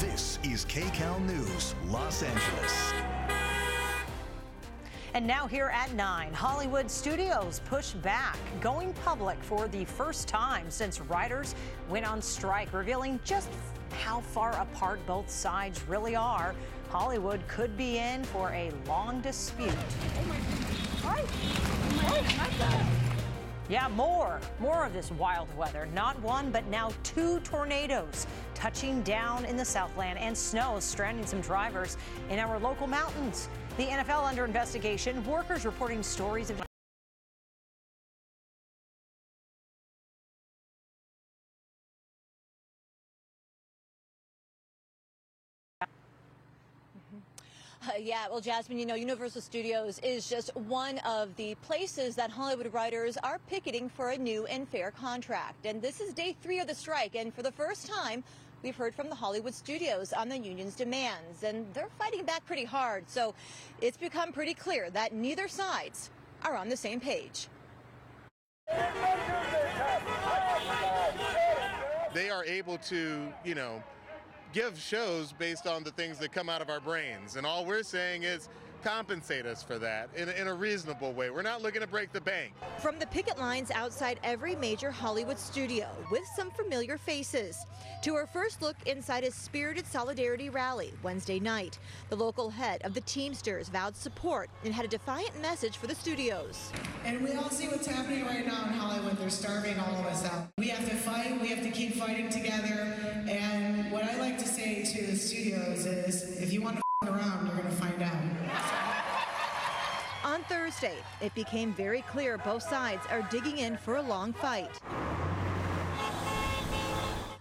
This is KCAL News, Los Angeles. And now here at 9, Hollywood studios push back, going public for the first time since writers went on strike, revealing just how far apart both sides really are. Hollywood could be in for a long dispute. Yeah, more. More of this wild weather. Not one, but now two tornadoes touching down in the Southland and snow stranding some drivers in our local mountains. The NFL under investigation. Workers reporting stories of Uh, yeah, well, Jasmine, you know, Universal Studios is just one of the places that Hollywood writers are picketing for a new and fair contract. And this is day three of the strike. And for the first time, we've heard from the Hollywood studios on the union's demands. And they're fighting back pretty hard. So it's become pretty clear that neither sides are on the same page. They are able to, you know, give shows based on the things that come out of our brains. And all we're saying is compensate us for that in, in a reasonable way. We're not looking to break the bank. From the picket lines outside every major Hollywood studio with some familiar faces to our first look inside a spirited solidarity rally Wednesday night. The local head of the Teamsters vowed support and had a defiant message for the studios. And we all see what's happening right now in Hollywood. They're starving all of us out. We have to We have to keep fighting together. And what I like to say to the studios is if you want to f- around, you're going to find out. On Thursday, it became very clear both sides are digging in for a long fight.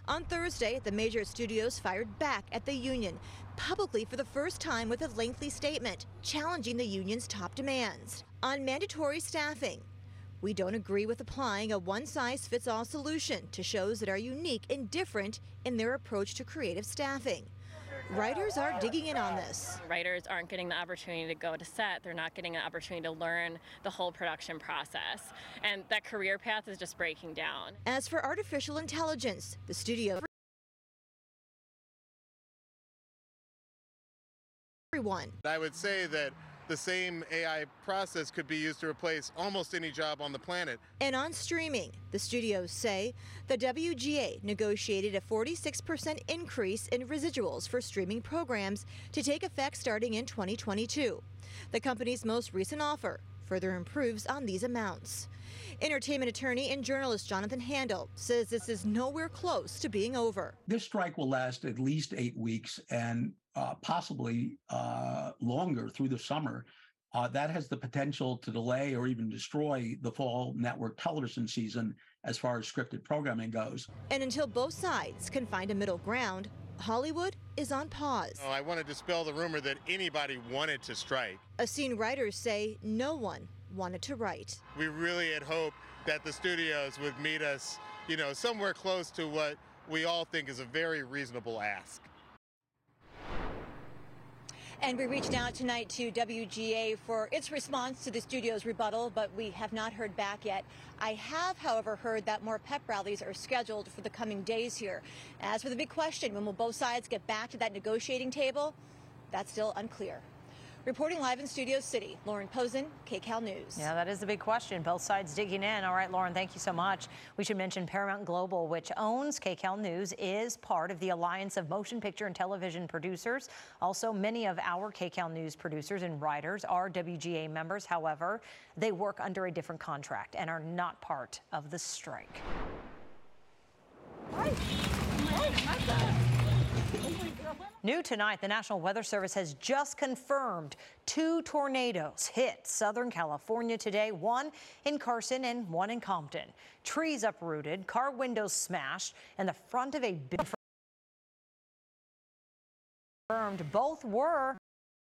On Thursday, the major studios fired back at the union, publicly for the first time with a lengthy statement challenging the union's top demands. On mandatory staffing, we don't agree with applying a one size fits all solution to shows that are unique and different in their approach to creative staffing. Writers are digging in on this. Writers aren't getting the opportunity to go to set. They're not getting an opportunity to learn the whole production process. And that career path is just breaking down. As for artificial intelligence, the studio everyone. I would say that the same AI process could be used to replace almost any job on the planet. And on streaming, the studios say the WGA negotiated a 46% increase in residuals for streaming programs to take effect starting in 2022. The company's most recent offer further improves on these amounts. Entertainment attorney and journalist Jonathan Handel says this is nowhere close to being over. This strike will last at least eight weeks and uh, possibly uh, longer through the summer. Uh, that has the potential to delay or even destroy the fall network television season as far as scripted programming goes. And until both sides can find a middle ground, Hollywood is on pause. Oh, I want to dispel the rumor that anybody wanted to strike. A scene writers say no one wanted to write. We really had hoped that the studios would meet us, you know, somewhere close to what we all think is a very reasonable ask. And we reached out tonight to WGA for its response to the studio's rebuttal, but we have not heard back yet. I have, however, heard that more pep rallies are scheduled for the coming days here. As for the big question, when will both sides get back to that negotiating table? That's still unclear. Reporting live in Studio City, Lauren Pozen, KCAL News. Yeah, that is the big question. Both sides digging in. All right, Lauren, thank you so much. We should mention Paramount Global, which owns KCAL News, is part of the Alliance of Motion Picture and Television Producers. Also, many of our KCAL News producers and writers are WGA members. However, they work under a different contract and are not part of the strike. New tonight, the National Weather Service has just confirmed two tornadoes hit Southern California today, one in Carson and one in Compton. Trees uprooted, car windows smashed, and the front of a building. Both were